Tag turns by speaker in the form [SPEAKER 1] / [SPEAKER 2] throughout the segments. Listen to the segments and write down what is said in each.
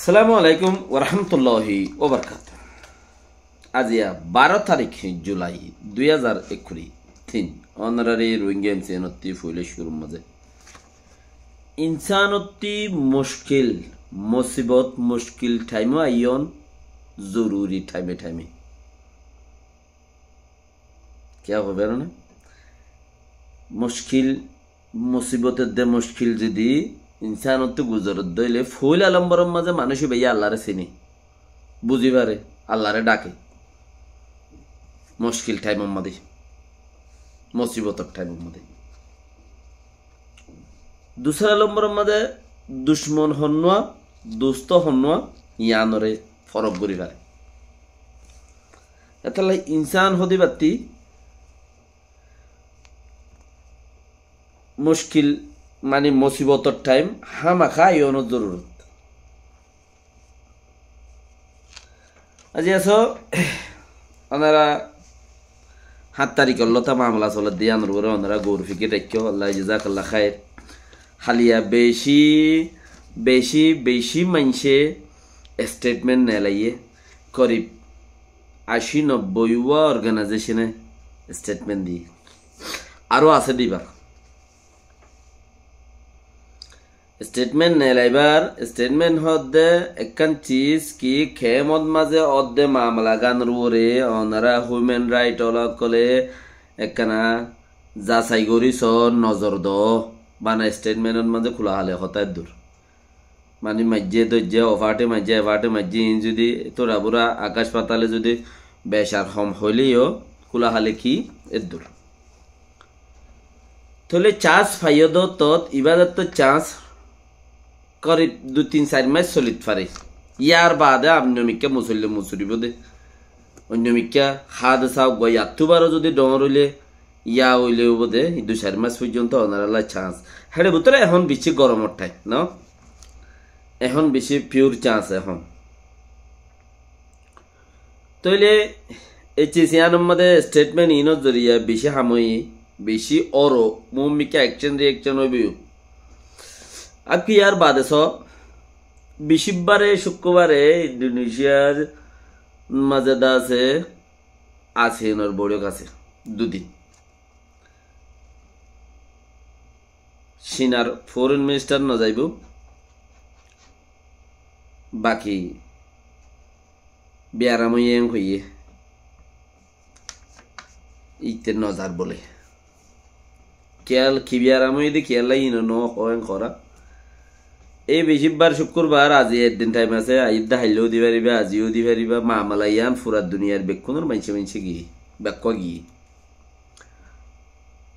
[SPEAKER 1] সালামু আলাইকুম ওরহামতুল্লাহি ওবরকাত আজিয়া বারো তারিখ জুলাই দুই হাজার একুরি তিন। অনারারি রোহিঙ্গা ইনসানত্তি ফুলে শুরুর মাঝে। ইনসানত্তি মুশকিল, মুসিবত, মুশকিল টাইমও আইয়ন, জরুরি টাইমে টাইমে। কে হবে না মুশকিল, মুসিবতের দে মুশকিল যদি ইনসানত গুজরত দইলে ফুল আলম্বরের মাঝে মানুষই ভাইয়া আল্লাহরে চিনি। বুঝি পারে আল্লাহরে ডাকে। মুশকিল টাইমের মধ্যে মুসিবতর টাইমের মধ্যে দুসরা নম্বরের মাঝে দুশ্মন হন্নুয়া দুস্থ হন্নুয়া, ইয়ানরে ফরক করি পারে এতালাই ইনসান হদি বাতি মুশকিল মানে মুসিবতর টাইম হামাখা ইয়নের জরুরত। আজি আছো ওনারা সাত তারিখ লতা মামলা চলে, দিয়ে আনোর করে ওনারা গৌর ফিকে রাখ্য আল্লাহ জাজাক আল্লাহ খায়ের। হালিয়া বেশি বেশি বেশি মানুষে স্টেটমেন্ট নেলাইয়ে, করিব আশি নব্বই অর্গানাইজেশনে স্টেটমেন্ট দিয়ে। আরও আছে দিবার। স্টেটমেন্ট নেলাইবার স্টেটমেন্ট হদ্দে একখান চিজ কি খেমত মাঝে অদ্দে মামলা গান রুরে অনারা হিউম্যান রাইট কলে একখানা যাচাই করি স নজর দ। বানা স্টেটমেন্টের মাঝে খোলা হালে হতায় দূর। মানে মাজ্জে দজ্জে, অফাটে মাজ্জে এফাটে মাজ্জে ইন যদি তোরা বুড়া আকাশ পাতালে যদি বেসার হম হইলেও, খোলা হালে কি এর দূর। তাহলে চাষ ফাইয়দ তত ইবাদত চাষ করিব দু তিন চার মাস চলিত পারে। ইয়ার বাদে অন্যমিকা মুসল্লি মুসুরিব দে। অন্যমিকা হাদ চাও গই আত্মবারও যদি ডর হইলে, ইয়া হইলেও বোধে দু চার মাস পর্যন্ত অনারালা চান্স হেডে ভিতরে এখন বেশি গরমের ঠাই ন? এখন বেশি পিওর চান্স এখন। তইলে এই চিসিয়ানোর মধ্যে স্টেটমেন্ট ইনোর জরিয়া বেশি হামই বেশি অরো মুমিকা অ্যাকশন রিয়েকশন হইবিও কি আর বাদে স বিশিববারে শুক্রবারে ইন্দোনেশিয়ার মাঝে দা আছে আছে ওনার বড় কাছে দুদিন। চীনার ফরেন মিনিস্টার ন যাইব বাকি বিয়ারামইয়েং হইয়ে ইতে নজার বলে। কেয়াল কি বিয়ারামই দি কেয়ালাই ন হয় করা এই বেশিরবার শুক্রবার, আজি একদিন টাইম আছে আইদা হাইলেও দি পারিবা, আজিও দি পারিবা মামালা ইয়ান ফুরাত দুনিয়ার বেক্ষণের মাইছে মাইছে গিয়ে ব্যাক গিয়ে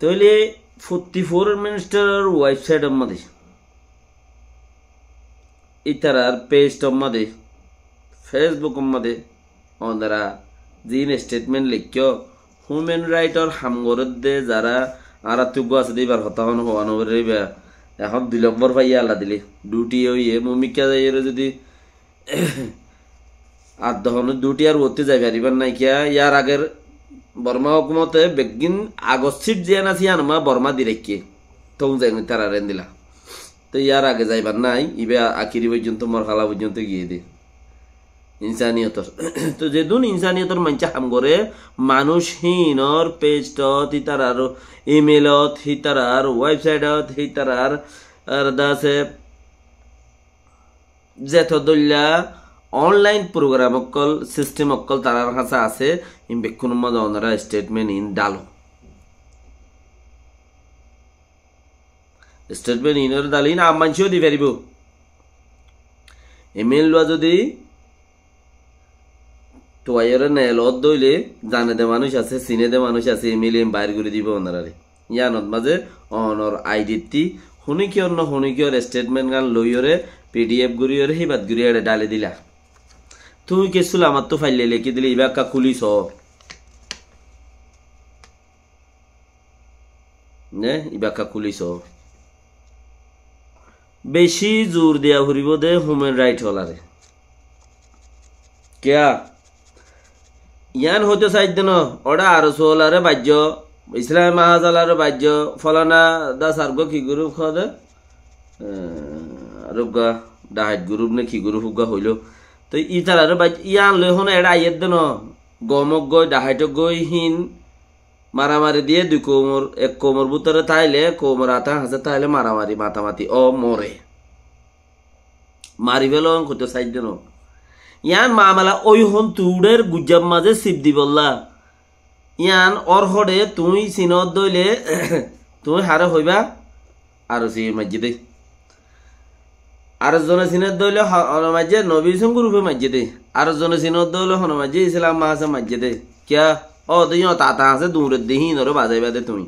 [SPEAKER 1] তাহলে ফোর্টি ফোর মিনিস্টার ওয়েবসাইটের মধ্যে ইতারার পেজটার মধ্যে ফেসবুকের মধ্যে ওনারা জিন স্টেটমেন্ট লিখিও হিউম্যান রাইটর হামগরের দে যারা আর তুগ্য আছে দিবার হতাহন হওয়ানো রইবা এখন দুই নম্বর পাইয়া আল্লাহ দিলি। ডিউটি ওই মমিকা যাই যদি আর তখন ডিউটি আর ওতে যাই পারিবার নাই কিয়া। ইয়ার আগের বর্মা হুকুমতে বেগিন আগস্ট সিট যে না সিয়া মা বর্মা দিরেকি তখন যাই তারা রেন দিলা। তো ইয়ার আগে যাইবার নাই, ইবে আখিরি পর্যন্ত মরহালা পর্যন্ত গিয়ে দে। ইনসানিয়তর। তো যেদিন ইনসানিয়তর মাঞ্চা হাম করে, মানুষহীনর পেজটত হিতারার ইমেলত ওয়েবসাইটত দাসে দল্যা অনলাইন প্রোগ্রাম অকল সিস্টেম অকল তারার কাছে আছে ইন বেক্ষণ মধ্যে ওনারা স্টেটমেন্ট ইন ডালো। স্টেটমেন্ট ইনের ডালি না মানসিও দি পারিব ইমেল লোৱা যদি তোয়াইরে নেলত দইলে জানে দে মানুষ আছে, চিনে দে মানুষ আছে মিলে বাইর করে দিব ওনারারে ইয়ানত মাঝে অনর আইডিটি শুনি কিয়র ন শুনি কিয়র স্টেটমেন্ট গান লইয়রে পিডিএফ গুড়িয়রে হিবাত গুড়িয়ারে ডালে দিলা। তুমি কেছিল আমার তো ফাইলে লেখি দিলে, ইবাকা খুলিস নে, ইবাকা খুলিস বেশি জোর দেয়া ফুরিব দে হিউম্যান রাইট হলারে। কেয়া? ইয়ান হইতে চাই দিন ওটা আর সোলারে বাজ্য ইসলাম মাহাজালারে বাজ্য, ফলানা দা সার্গ কি গুরু খদে রোগা ডাহাইট গ্রুপ নে কি গ্রুপ হুগা হইল। তো ই তারারে বাই ইয়ান লই হন এড়া আইয়ের দেন, গমক গই ডাহাইটক গই হিন মারামারি দিয়ে, দুই কোমর এক কোমর ভিতরে তাইলে কোমর আতা হাসে তাইলে মারামারি মাতামাতি ও মরে মারি ফেলো কত সাইড দেন ইয়ান মামালা ওই হন তুড়ের গুজাব মাঝে শিব দি বললা। ইয়ান অর হডে তুই চিনত দইলে তুই হারে হইবা। আর সি মাঝে দে। আর জনে চিনত দইলে হনমাঝে নবী সঙ্গ রূপে মাঝে দে। আর জনে চিনত দইলে হনমাঝে ইসলাম আছে মাঝে দে। কিয়া? ও তুই তাতা আছে দূরের দেহি, নরে বাজাই বাদে তুমি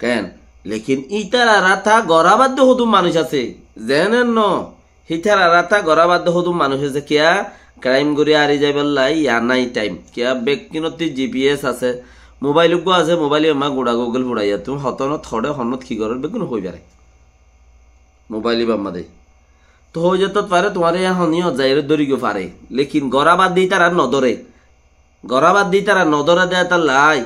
[SPEAKER 1] কেন? লেকিন ইতার রাথা গড়াবাদ্য হতুম মানুষ আছে। জেনেন ন? হিতার রাথা গড়াবাদ্য হতুম মানুষ আছে কিয়া ক্রাইম করে আরি যাই বললাই ইয়া নাই টাইম কিয়া বেগ কিনতি জিপিএস আছে মোবাইল গো আছে মোবাইলে মা গোড়া গুগল ফুড়াইয়া তুমি হতন থড়ে হনত কি করার বেগুন হই পারে মোবাইল বাম্মা দে তো হয়ে যেত পারে তোমার ইয়া হনিও যাইরে দরি গো পারে লেকিন গড়াবাদ দিই তারা নদরে গড়াবাদ দিই তারা নদরে দেয় তার লাই।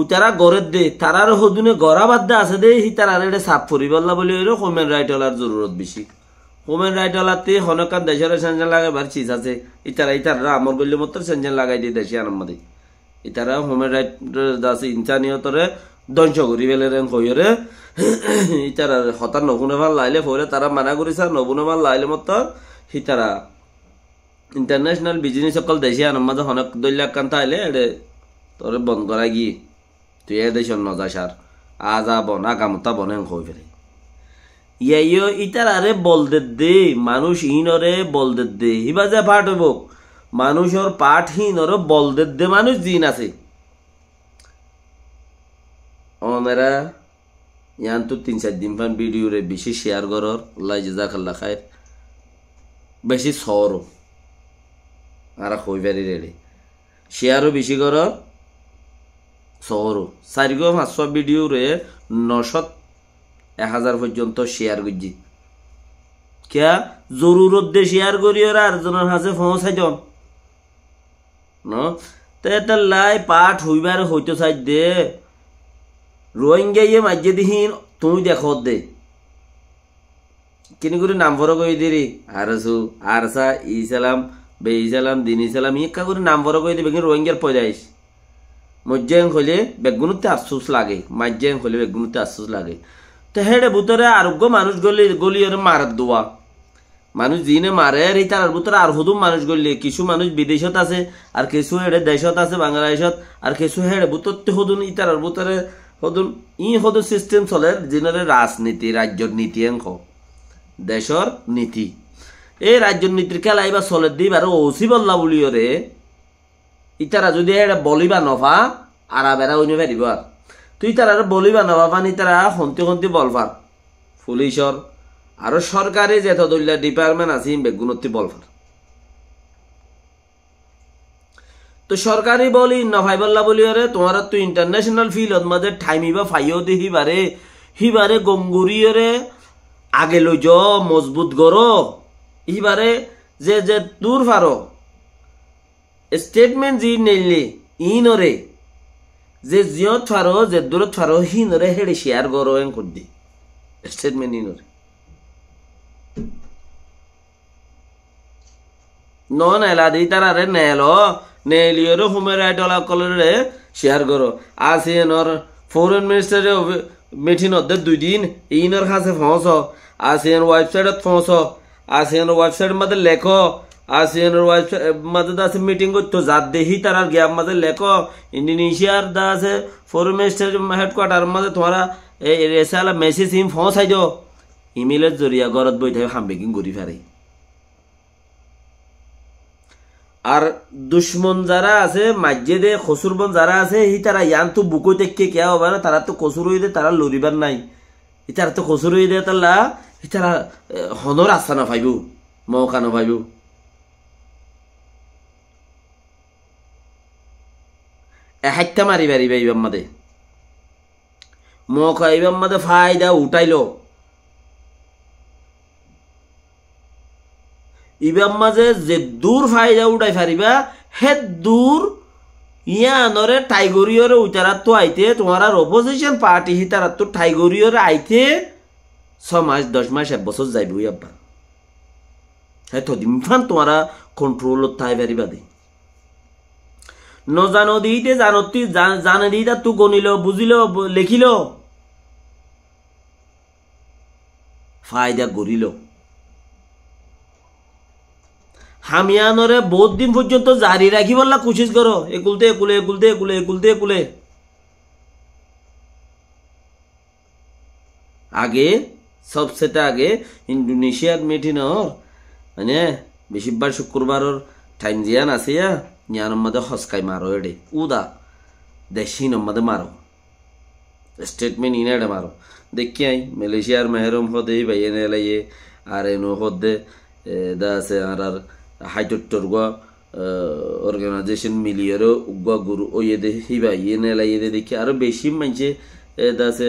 [SPEAKER 1] উতারা গড়ের দে তারার হদুনে গড়াবাদ দে আছে দে, হি তারার এটা সাফ করি বললা বলি হইল, হোমেন রাইট হলার জরুরত বেশি। হোমেন রাইট হলাতে হনকান দেশের সেঞ্জেন লাগাইবার চিজ আছে। ইতারা ইতারা আমার গল্লি মতো সেঞ্জেন লাগাই দিয়ে দেশে আনন্দ ইতারা হোমেন রাইট আছে, ইনসানিয়তরে ধ্বংস করি বেলে রেন কইরে ইতারা হতার নগুনে ভালো লাইলে ফলে তারা মানা করিছে নগুনে ভালো লাইলে মতো হিতারা ইন্টারন্যাশনাল বিজনেস সকল দেশে আনন্দ হনক দৈলাক কান্তা আইলে এড়ে তোরে বন্ধ করা গিয়ে। তুই এ দেশ নজা সার আজা বন আগামতা বনে কই ফেলে। ইয়াইও ইতার আরে বল দে, মানুষ ইনরে বল দে। হিবা যে পাঠ হইব মানুষের পাঠ হিনরে বল দে, মানুষ জিন আছে। অনেরা ইয়ান তো তিন চার দিন পান ভিডিও রে বেশি শেয়ার করর লাই জেজা খাল্লা খায় বেশি সরও আর কই পারি রেডি শেয়ারও বেশি করর সরও চারিগো পাঁচশো ভিডিও রে নশত এক হাজার পর্যন্ত শেয়ার করছি কিয়া? জরুরত দে শেয়ার করি আর জনের হাতে পৌঁছাই জন ন? তে লাই পাঠ হইবার হইতে চাই দে। রোহিঙ্গা ইয়ে মাঝে দিহীন তুই দেখো দে। কিনি করে নাম ভর কই দিরি আরসু আরসা ইসালাম বে ইসালাম দিন ইসালাম ইকা করে নাম ভর কই দিবে রোহিঙ্গার পয়দাইস মজ্জাং হইলে বেগুনুতে আফসোস লাগে, মাজ্জাং হইলে বেগুনুতে আফসোস লাগে। তো হেডে ভিতরে আরোগ্য মানুষ গলি গলি ওরে মারাত দোয়া। মানুষ যিনে মারে এই তার ভিতরে আর হুদুম মানুষ গলি। কিছু মানুষ বিদেশত আছে, আর কিছু হেডে দেশত আছে, বাংলাদেশত, আর কিছু হেডে ভিতরতে হদুন ই তার ভিতরে হদুন ই হদু সিস্টেম চলে যিনরে রাজনীতি, রাজ্যর নীতি অংশ। দেশর নীতি। এই রাজ্যর নীতির খেলা এবার চলে দিই আর ওসি বললা বলি ওরে ইতারা যদি এটা বলিবা নফা আরা বেড়া উনি ফেরিব আর তুই তারা বলিবা নফা পানি তারা হন্তি হন্তি বলফার পুলিশর আরও সরকারি যে দলীয় ডিপার্টমেন্ট আছে বেগুনতি বলফার তো সরকারি বলি, নফাই বললা বলি আরে তোমার তো ইন্টারন্যাশনাল ফিল্ড মাঝে ঠাইমিবা ফাইও দি হিবারে হিবারে গমগুড়িয়রে আগে লই য, মজবুত গরো হিবারে যে যে দূর ফারো স্টেটমেন্ট জি নেইলে ইনরে যে জিয়ত ফারো যে দূরত ফারো হিনরে হেড়ে শেয়ার গরো এন করদি স্টেটমেন্ট ইনরে ন নেলা দি তারারে নেলো নেলিয়রে হুমের আইডলা কলরে শেয়ার করো আসিয়ানর ফরেন মিনিস্টারে মিটিং অর্ধেক দুই দিন ইনর কাছে পৌঁছ আসিয়ান ওয়েবসাইটত পৌঁছ আসিয়ান ওয়েবসাইট মধ্যে লেখো। আসিয়ানের ওয়েবসাইট মাঝে আছে মিটিং করতো। যার দেখি তার গ্যাপ মাঝে লেখো। ইন্ডোনেশিয়ার দা আছে ফরেন মিনিস্টার হেডকোয়ার্টার মাঝে তোমারা এই রেসালা মেসেজ ইম পৌঁছাই দিও। ইমেলের জরিয়া ঘরত বই থাকে হাম বেকিং করি ফেরে আর দুশ্মন যারা আছে মাঝে খসুরবন যারা আছে হি তারা ইয়ান তো বুকই দেখকে কে হবে না তারা তো কসুর হয়ে তারা লড়িবার নাই। তারা তো কসুর হয়ে দেয় তারা তারা হনর আস্থা না পাইব মৌকা না হাইটা মারি বাড়ি ইবাম মাদে মৌকা ইবাম মাদে ফায়দা উঠাইলো। ইবাম মাঝে যে দূর ফায়দা উঠাই ফারিবা, হে দূর ইয়ানরে টাইগরিয়রে উতারা তো আইতে, তোমার আর অপোজিশন পার্টি হিতারা তো টাইগরিয়রে আইতে ছ মাস, দশ মাস, এক বছর যাইব ওই আব্বা। হ্যাঁ তো দিমফান তোমারা কন্ট্রোলত তাই পারিবা দে। নজানো দিতে জানতি জানে দিটা তু গনিল বুঝিল লেখিল। ফায়দা গরিল হামিয়ানরে বহুত দিন পর্যন্ত জারি রাখি বললা কোশিস করো একুলতে, একুলে একুলতে একুলে একুলতে, একুলে। আগে সবচেয়ে আগে ইন্দোনেশিয়ার মিটিং মানে বেশিরভাগ শুক্রবারের টাইম জিয়ান আছে জ্ঞানের মধ্যে হসকাই মারো এডে উদা দেশি নম্মদে মারো স্টেটমেন্ট ইনেডে মারো দেখি আই মালয়েশিয়ার মেহরম হদে বাইয়ে নেলাইয়ে আর এনো হদে দা আছে আর আর হাইটোট্টর গা অর্গানাইজেশন মিলিয়েরও উগা গুরু ও ইয়ে দে হিবা ইয়ে নেলাইয়ে দে দেখি আরও বেশি মানছে দা আছে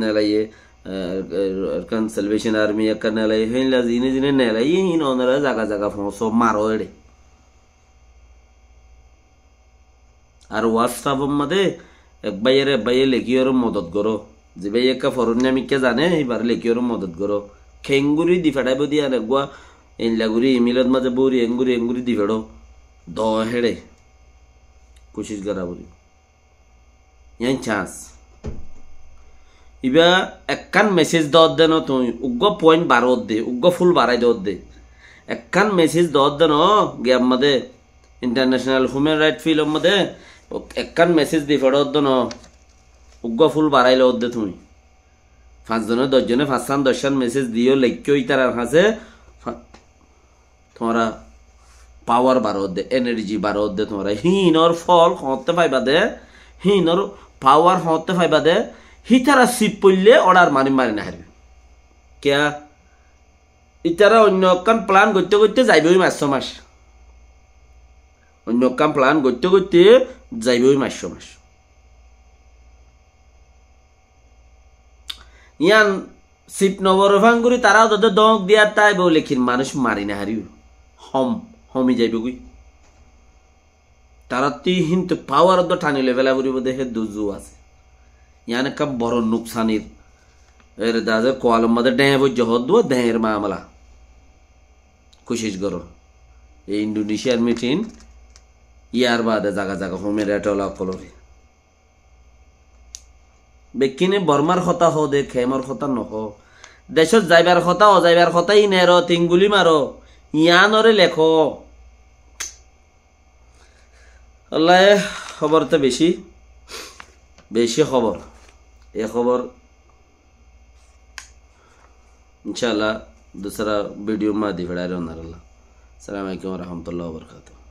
[SPEAKER 1] নেলাইয়ে kan salvation army akka nelai hein la zine zine nelai hin onara জাগা জাগা ফসব মারো এড়ে আর হোয়াটসঅ্যাপ মধ্যে এক বাইয়ের বাইয়ে লেখিওর মদত করো। যে ভাই একা একটা ফরন্যামিককে জানে এবার লেখিওর মদত করো। খেঙ্গুরি দি ফেটাইব দিয়া নেগুয়া এনলাগুরি ইমিলত মাঝে বৌরি এঙ্গুরি এঙ্গুরি দি ফেড়ো। দ হেড়ে কোশিশ করা বলি। ইয়ান চান্স। ইবা একখান মেসেজ দত দেন তুই উগ্র পয়েন্ট বারোত দে উগ্র ফুল বাড়াই দত দে। একখান মেসেজ দত দেন গেম মধ্যে ইন্টারন্যাশনাল হিউম্যান রাইট ফিল্ম মধ্যে একখান মেসেজ দি ফেরত দেন উগ্র ফুল বাড়াই লত দে তুমি পাঁচজনে, দশজনে পাঁচখান দশখান মেসেজ দিও লেখিও তার হাসে তোমরা পাওয়ার বারোত দে এনার্জি বারোত দে তোমরা। হিনর ফল হতে পাইবা দে, হিনর পাওয়ার হতে পাইবা দে, হিতারা সিপ পড়লে অর্ডার মারি মারি না হারবে। কেয়া? ইতারা অন্য কাম প্ল্যান করতে করতে যাইবে ওই মাস মাস। অন্য কাম প্ল্যান করতে করতে যাইবে ওই মাস মাস ইয়ান সিপ নবর ভাঙ্গুরি তারাও তাদের দক দিয়ার তাই বউ লেখিন মানুষ মারি না হারিও হম হমি যাইবে গুই তারা তি হিন্তু পাওয়ার দ টানি লেভেলা বুড়িব দেহে দুজু আছে ইয়ান একটা বড় নুকসানির এর দাদা কোয়ালম মধ্যে ড্যাঁ জহর দো ড্যাঁয়ের মামলা কোশিশ করো এই ইন্ডোনেশিয়ার মিটিং ইয়ার বাদে জাগা জাগা হোমের এটলা কলরে বেকিনে বর্মার কথা হ দে খেমর কথা নহ দেশত যাইবার কথা অযাইবার কথাই নের তিঙ্গুলি মার ইয়ানরে লেখ আল্লাহ খবর তো বেশি বেশি খবর এ খবর ইনশাআল্লাহ दूसरा वीडियो में दिखड़ा रहे सालाम रही वरहमल वर्का